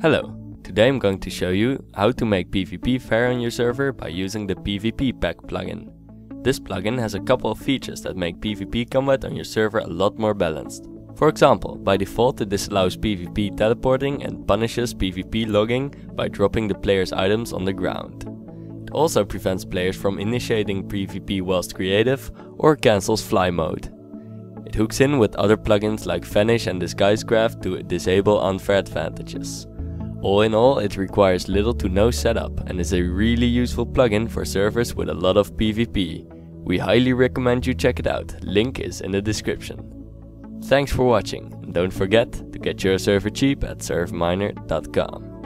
Hello, today I'm going to show you how to make PvP fair on your server by using the PvP Pack plugin. This plugin has a couple of features that make PvP combat on your server a lot more balanced. For example, by default it disallows PvP teleporting and punishes PvP logging by dropping the player's items on the ground. It also prevents players from initiating PvP whilst creative or cancels fly mode. It hooks in with other plugins like Vanish and Disguisecraft to disable unfair advantages. All in all, it requires little to no setup and is a really useful plugin for servers with a lot of PvP. We highly recommend you check it out, link is in the description. Thanks for watching and don't forget to get your server cheap at serverminer.com.